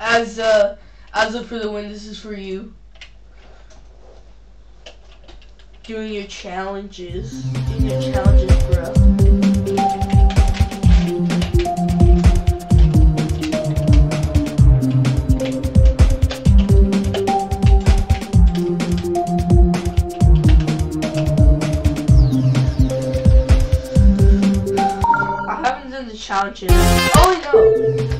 As uh, Aza for the win, this is for you. Doing your challenges, doing your challenges, bro. challenges. Oh no!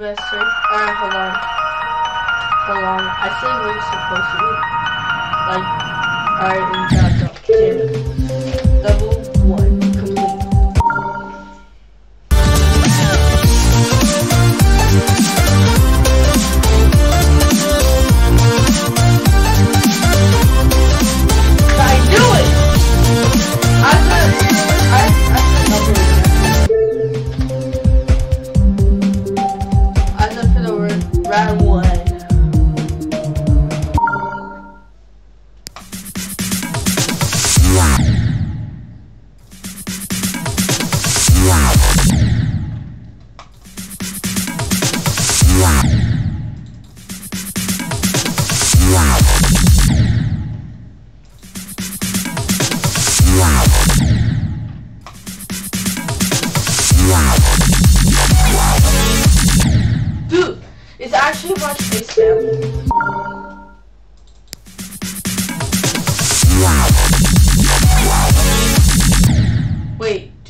Buster. Alright, uh, hold on. Hold on. I think what you're supposed to do. Like, alright, and that's up. Damn.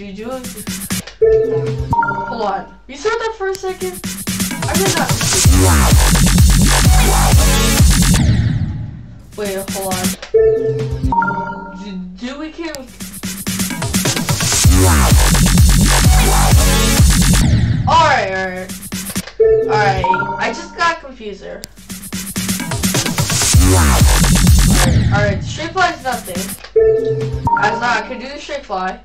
Dude, you Hold on. You saw that for a second? I did not. Wait, hold on. Do we can't. Alright, alright. Alright, I just got confused there. Alright, straight fly is nothing. That's I can do the straight fly.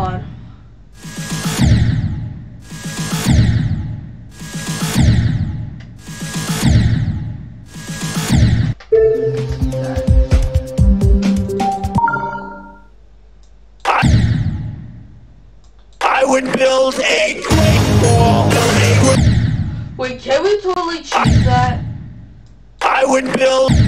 I would build a great wall. Wait, can we totally choose that? I would build.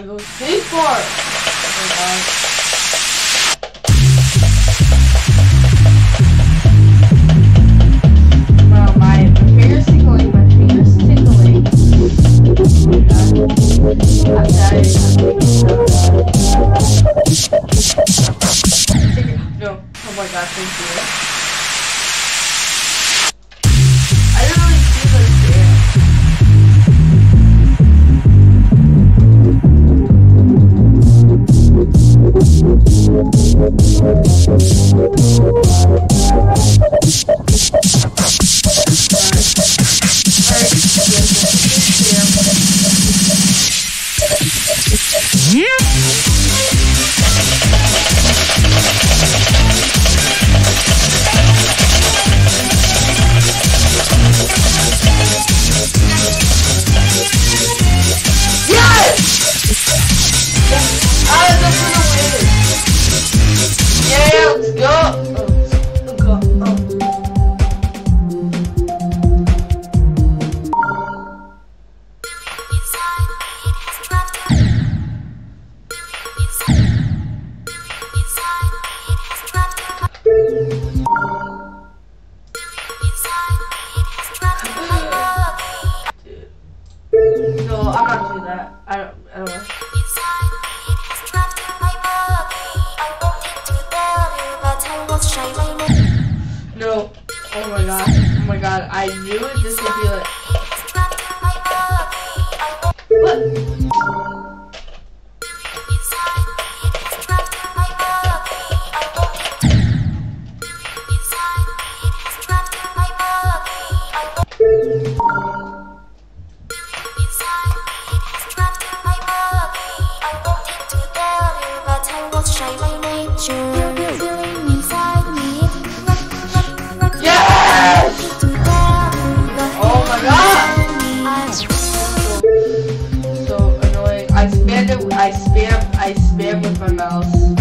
Forgot to I spam with my mouse.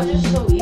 If the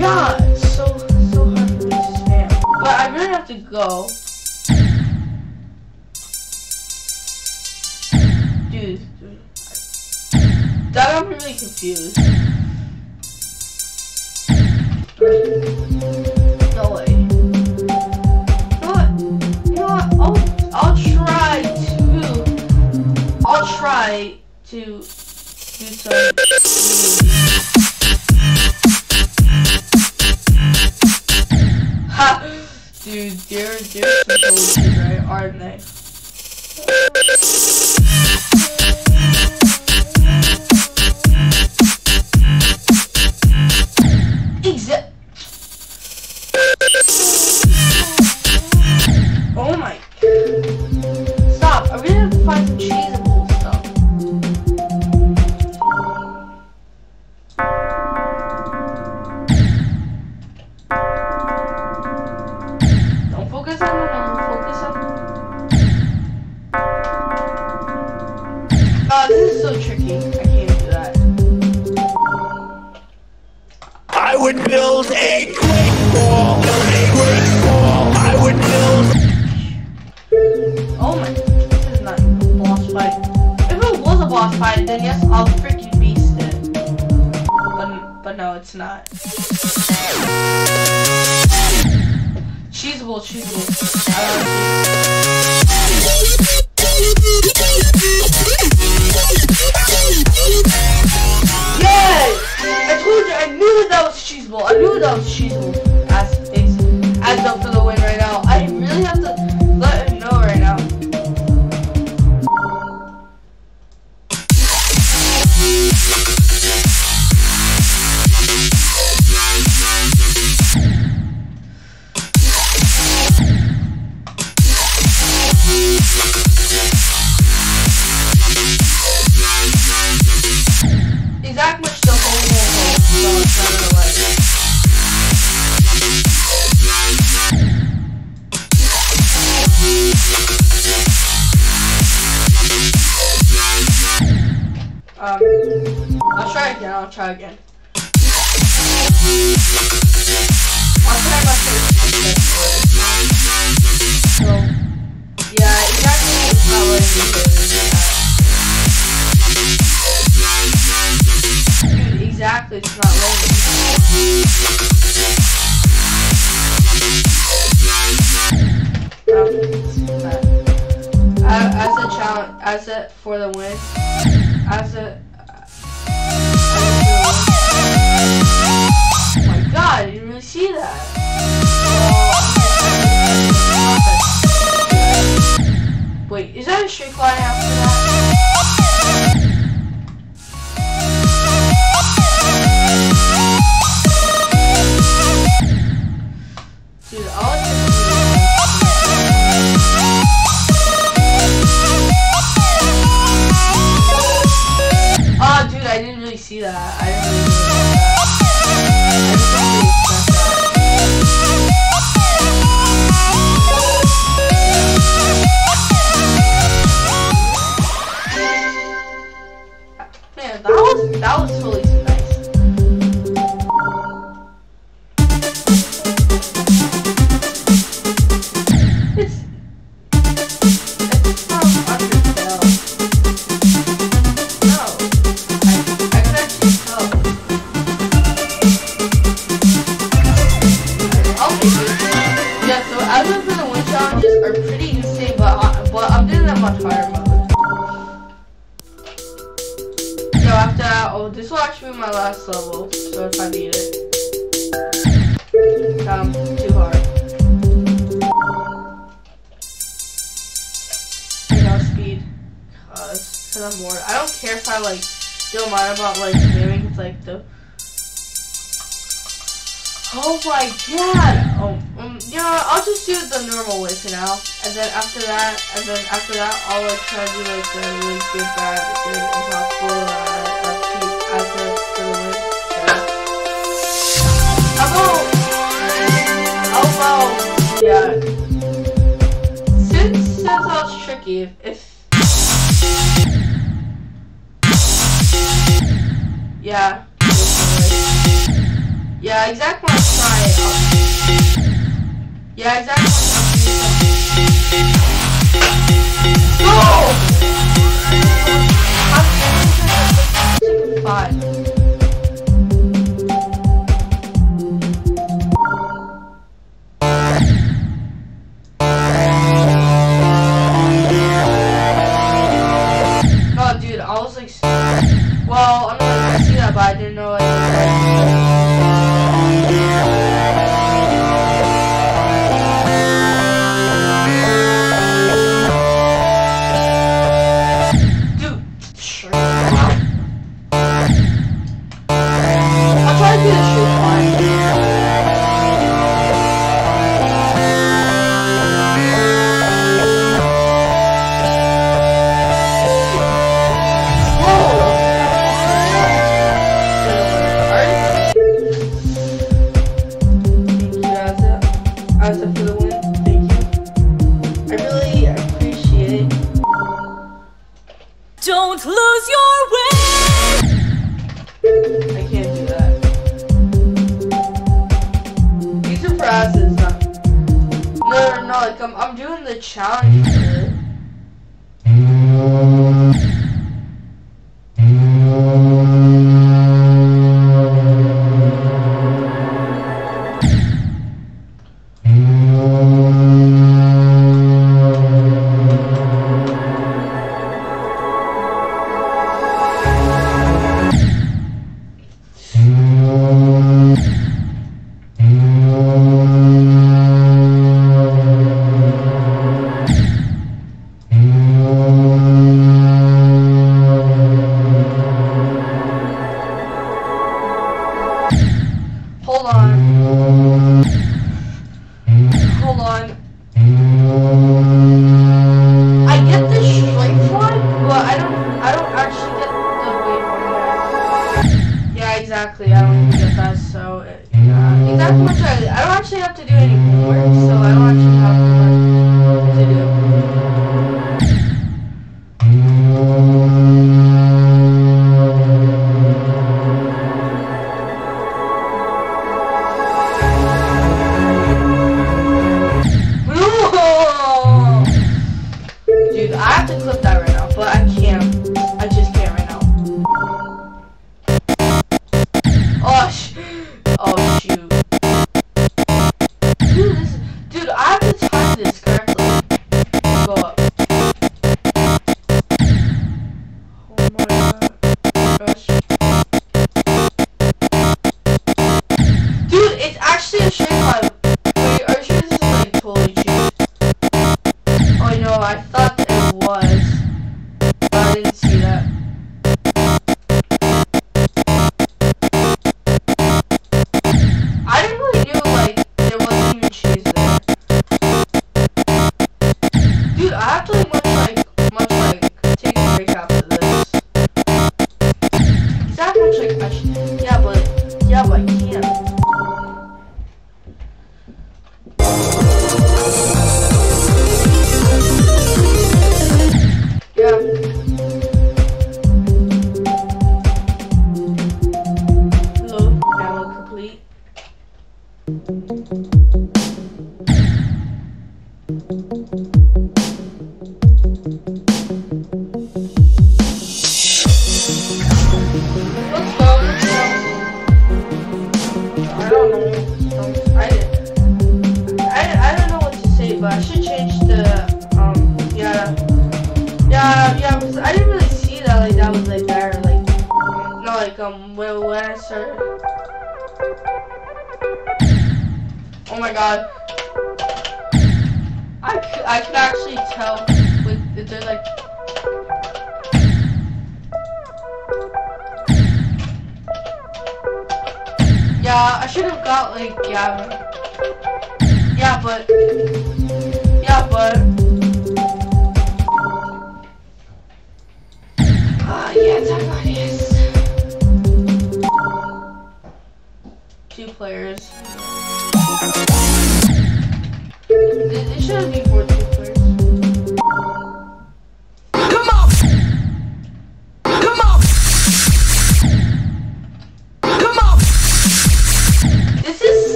So so hard to. But I'm gonna have to go. Dude, that I'm really confused. No way. You know what? You know what? I'll, I'll try to. I'll try to do some. They're, they're right? Aren't they? would build a great wall, a great wall. I would build. Oh my, this is not a boss fight. If it was a boss fight, then yes, I'll freaking beast it. But but no, it's not. Cheesable, cheesable. Georges Chisholm. I'll try again. Yeah, exactly. Exactly. It's not a- uh, as a challenge, Aza for the win, as a. see that. Wait, is that a straight line after that? That was totally then after that, and then after that, I'll like try to do like the really good, bad, good, impossible, uh, cheat as the for the win. Yeah. About? About? Yeah. Since since I was tricky, if, if yeah. Yeah, exactly what I'm trying. Yeah, exactly what Don't your way. I can't do that. Are for asses, huh? No, no, no, like, I'm, I'm doing the challenge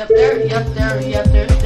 Yep, there, yep, there, yep, there,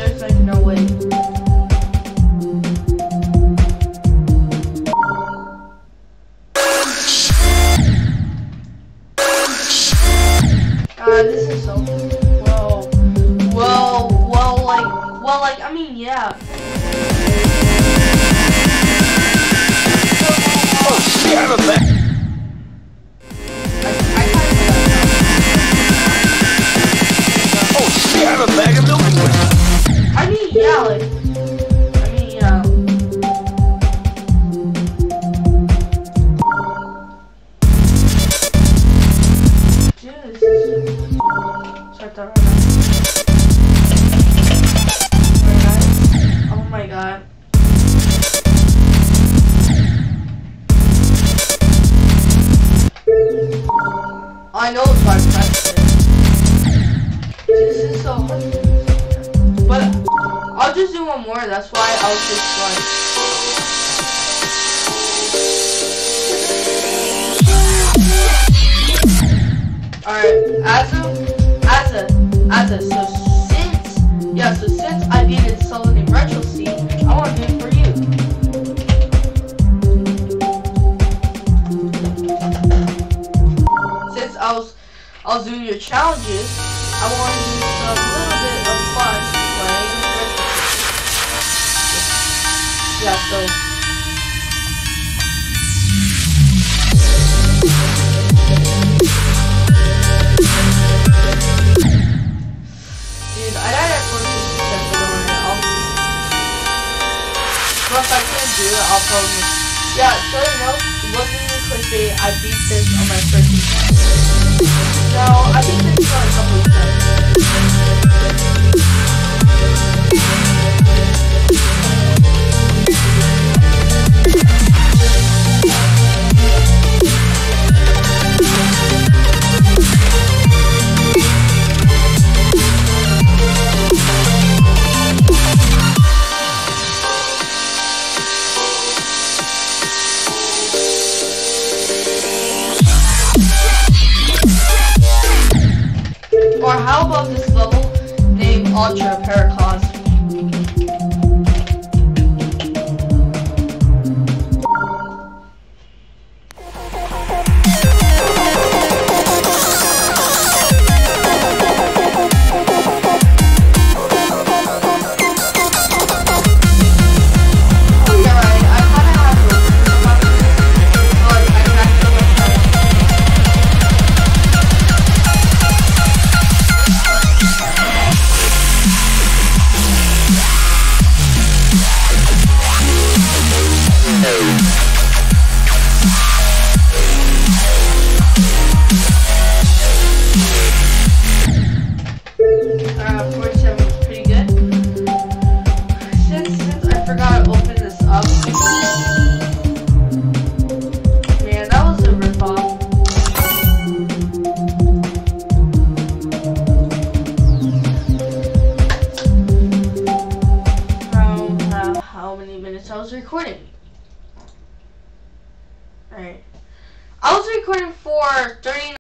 as how about this level named Ultra Paraclaws?